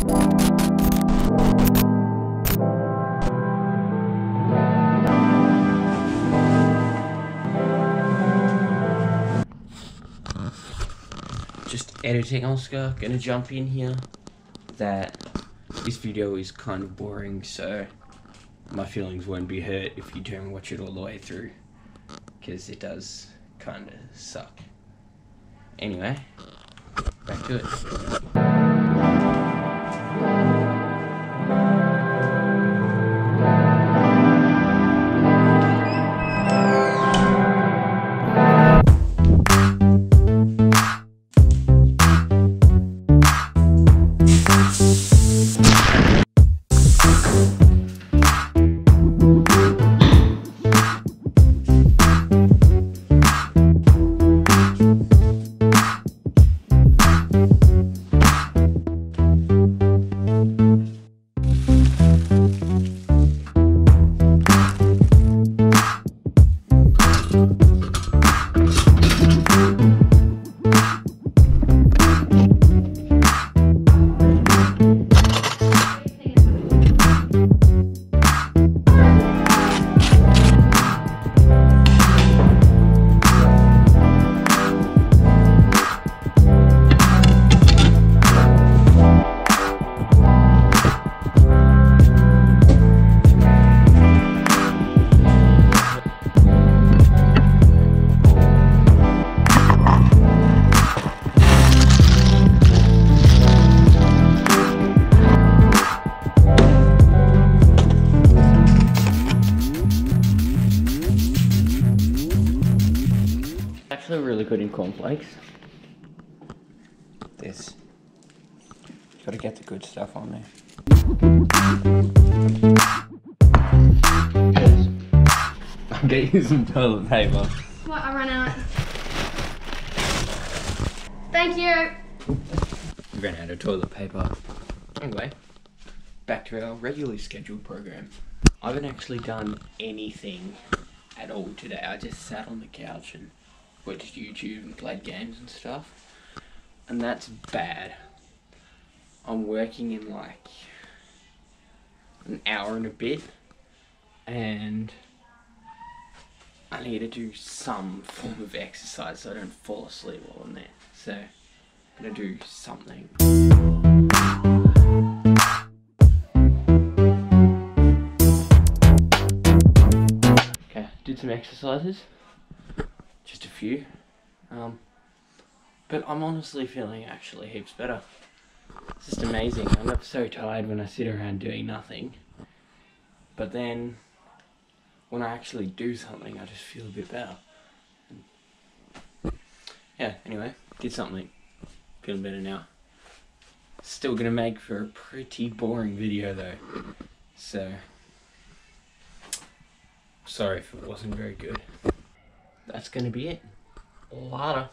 Just editing Oskar, gonna jump in here that this video is kind of boring, so my feelings won't be hurt if you don't watch it all the way through, because it does kind of suck. Anyway, back to it. Actually, really good in cornflakes. This. Gotta get the good stuff on there. I'll get you some toilet paper. What? I ran out. Thank you. We ran out of toilet paper. Anyway, back to our regularly scheduled program. I haven't actually done anything at all today. I just sat on the couch and watched YouTube and played games and stuff. And that's bad. I'm working in like an hour and a bit and I need to do some form of exercise so I don't fall asleep while I'm there. So I'm gonna do something. Okay, did some exercises. Just a few. Um, but I'm honestly feeling actually heaps better. It's just amazing. I get so tired when I sit around doing nothing. But then when I actually do something, I just feel a bit better. Yeah, anyway, did something. Feeling better now. Still gonna make for a pretty boring video though. So, sorry if it wasn't very good. That's gonna be it. Later.